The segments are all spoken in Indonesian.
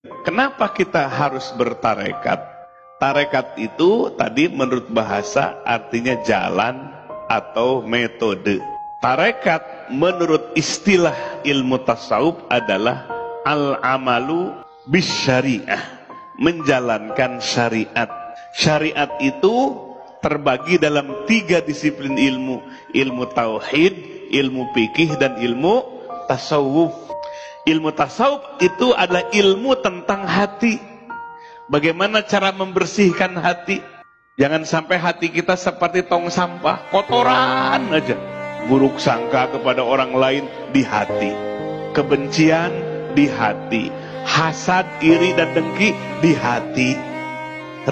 Kenapa kita harus bertarekat? Tarekat itu tadi menurut bahasa artinya jalan atau metode. Tarekat menurut istilah ilmu tasawuf adalah al-amalu bisyariah, menjalankan syariat. Syariat itu terbagi dalam tiga disiplin ilmu, ilmu tauhid, ilmu fikih dan ilmu tasawuf. Ilmu tasawuf itu adalah ilmu tentang hati. Bagaimana cara membersihkan hati? Jangan sampai hati kita seperti tong sampah, kotoran aja. Buruk sangka kepada orang lain di hati. Kebencian di hati. Hasad, iri, dan dengki di hati.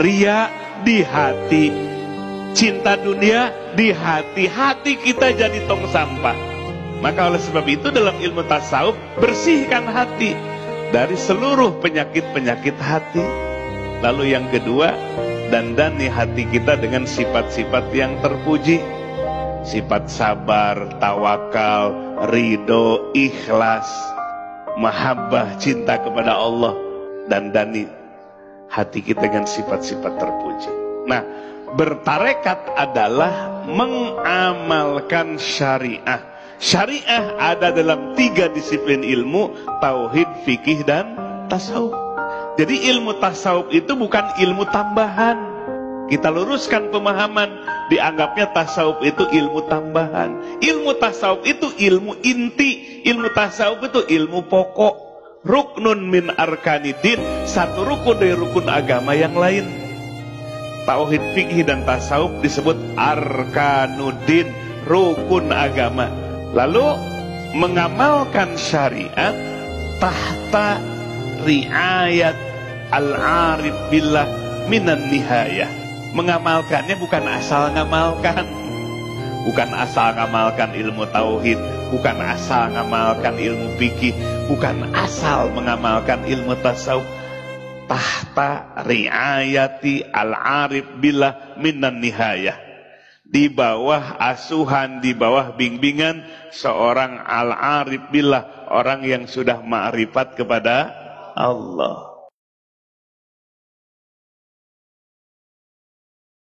Ria di hati. Cinta dunia di hati. Hati kita jadi tong sampah. Maka oleh sebab itu dalam ilmu tasawuf bersihkan hati dari seluruh penyakit-penyakit hati. Lalu yang kedua, dandani hati kita dengan sifat-sifat yang terpuji. Sifat sabar, tawakal, ridho, ikhlas, mahabbah, cinta kepada Allah. Dandani hati kita dengan sifat-sifat terpuji. Nah, bertarekat adalah mengamalkan syariah Syariah ada dalam tiga disiplin ilmu, tauhid, fikih, dan tasawuf. Jadi ilmu tasawuf itu bukan ilmu tambahan. Kita luruskan pemahaman, dianggapnya tasawuf itu ilmu tambahan. Ilmu tasawuf itu ilmu inti, ilmu tasawuf itu ilmu pokok. Ruknun min arkanidin, satu rukun dari rukun agama yang lain. Tauhid, fikih, dan tasawuf disebut arkanuddin, rukun agama. Lalu mengamalkan syariat tahta riayat al-arif billah minan nihayah. Mengamalkannya bukan asal ngamalkan. Bukan asal ngamalkan ilmu tauhid, bukan asal ngamalkan ilmu fikih, bukan asal mengamalkan ilmu tasawuf. Tahta riayati al-arif billah minan nihayah di bawah asuhan, di bawah bimbingan seorang al-arif billah, orang yang sudah ma'rifat kepada Allah.